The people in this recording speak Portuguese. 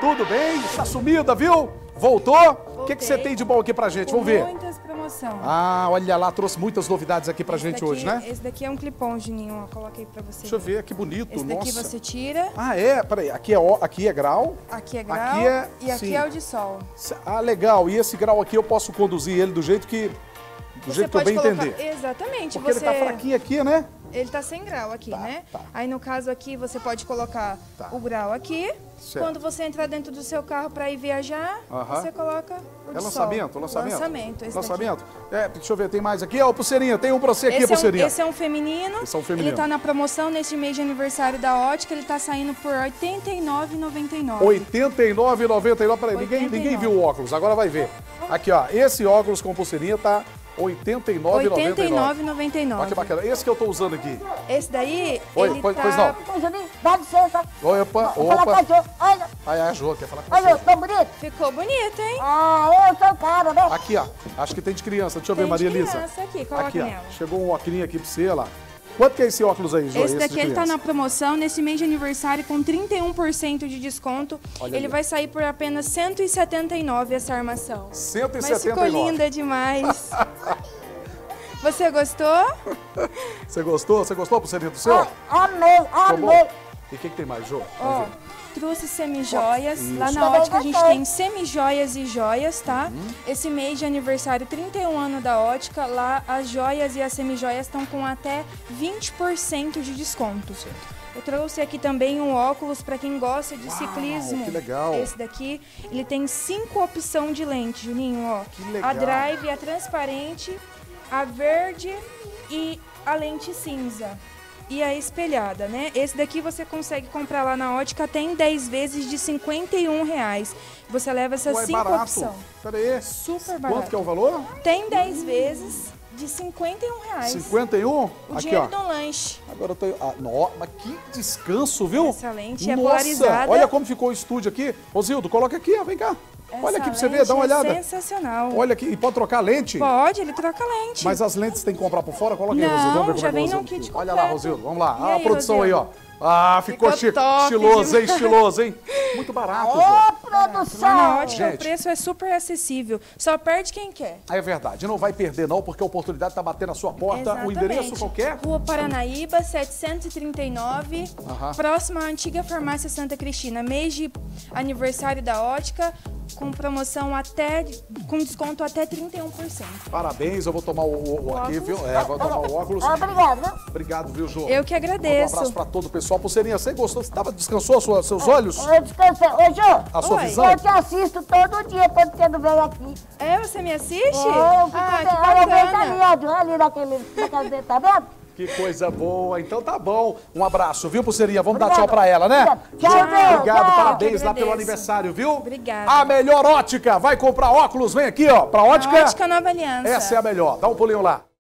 Tudo bem? Está sumida, viu? Voltou? O que, que você tem de bom aqui pra gente? Vamos ver. Muitas promoções. Ah, olha lá, trouxe muitas novidades aqui pra gente Esse hoje, né? daqui- Esse daqui é um clipão, Juninho, ó. Coloquei pra você. Deixa eu ver, que bonito, Esse daqui nossa. você tira, Ah, é? Peraí, aqui é, aqui é grau. aqui é grau Aqui é- e aqui sim. é o de sol. Ah, legal. E esse grau aqui eu posso conduzir ele do jeito que, do Você jeito que eu bem colocar... entender. Exatamente. Porque você... ele tá fraquinho aqui, né? Ele tá sem grau aqui, Tá, né? tá. Aí no caso aqui você pode colocar Tá. o grau aqui. Certo. Quando você entrar dentro do seu carro para ir viajar, Aham. você coloca o É lançamento, sol. lançamento. Lançamento, esse Lançamento. É, deixa eu ver, tem mais aqui. Ó, pulseirinha, tem um pra você aqui, Esse é, um, pulseirinha. esse é um feminino. Esse é um feminino. Ele tá na promoção neste mês de aniversário da Ótica. Ele tá saindo por R$ 89,99. 89,99. Peraí, ninguém, 89. ninguém viu o óculos, agora vai ver. Aqui, ó, esse óculos com pulseirinha tá 89,99. 89,99. Olha que bacana. Esse que eu tô usando aqui. Esse daí, Oi, ele pois- tá... pois não. Dá licença. Opa, Vou falar com a opa. Jo. Olha, Aí a Jo quer falar com olha, você. tô bonito? Ficou bonito, hein? Ah, eu sou cara, né? Aqui, ó. Acho que tem de criança. Deixa eu Tem ver, Maria Elisa. criança aqui, coloca Aqui, ó. nela. Chegou um óculos aqui pra você, olha lá. Quanto que é esse óculos aí, Jo? Esse daqui ele tá na promoção nesse mês de aniversário com 31% de desconto. Olha ele ali. vai sair por apenas 179 essa armação. Mas 179. ficou linda demais. Você gostou? Você gostou? Você gostou, pulseirinha do seu? Ah, amei, Ficou bom? amei. E o que, que tem mais, ver. Trouxe semijoias. Isso. Lá na ótica a gente tem semijoias e joias, tá? Uhum. Esse mês de aniversário, 31 ano da ótica, lá as joias e as semijoias estão com até 20% de desconto. Eu trouxe aqui também um óculos para quem gosta de Uau, ciclismo. que legal. Esse daqui, ele tem cinco opções de lente, Juninho, ó. Que legal. A drive, a transparente, a verde e a lente cinza. E a espelhada, né? Esse daqui você consegue comprar lá na ótica, tem 10 vezes de 51 reais. Você leva essas Ué, cinco barato. opções. Pera aí. Super Quanto barato. que é o valor? Tem 10 vezes de 51 reais. 51? O Aqui, dinheiro ó. do lanche. Agora eu tô. Ah, nó, mas que descanso, viu? Essa lente é Nossa, polarizada. Olha como ficou o estúdio aqui. Ô, Zildo, coloca aqui, ó. Vem cá. olha Essa aqui pra você ver, dá uma é olhada. sensacional. Olha aqui, e pode trocar a lente? Pode, ele troca lente. Mas as lentes tem que comprar por fora? Coloca aí, Rosildo. Vamos ver já é vem é no Rosildo. kit Olha lá. Rosildo. Vamos lá. E Ah, a produção aí, ó. Rosildo? Ah, ficou, Ficou estiloso, hein? Estiloso, hein? Muito barato, Ô, Lá na produção. ótica Gente. o preço é super acessível. Só perde quem quer. É verdade, não vai perder não, porque a oportunidade tá batendo na sua porta. O Exatamente. endereço qualquer? Rua Paranaíba, 739, Aham. próxima à antiga farmácia Santa Cristina. Mês de aniversário da ótica, com promoção até, com desconto até 31%. Parabéns, eu vou tomar o, o- o aqui, óculos. viu? É, vou tomar o óculos. Obrigado, viu? Obrigado, viu, Jô? Eu que Manda Um agradeço. abraço pra todo o pessoal. Pulseirinha, você gostou? Você tava, descansou a sua- seus olhos? Eu descansei. Ô, Jô, A sua Oi. visão? eu te assisto todo dia quando você não vem aqui. É, você me assiste? Ô, eu fico ah, que eu vejo ali, ali naquele, naquele, tá vendo? Que coisa boa. Então tá bom. Um abraço, viu, Pulseirinha? Vamos dar tchau pra ela, né? Obrigado. Tchau, Deus. Obrigado, Tchau. parabéns lá pelo aniversário, viu? Obrigada. A melhor ótica. Vai comprar óculos, vem aqui, ó. Pra ótica. Ótica Nova Aliança. Essa é a melhor. Dá um pulinho lá.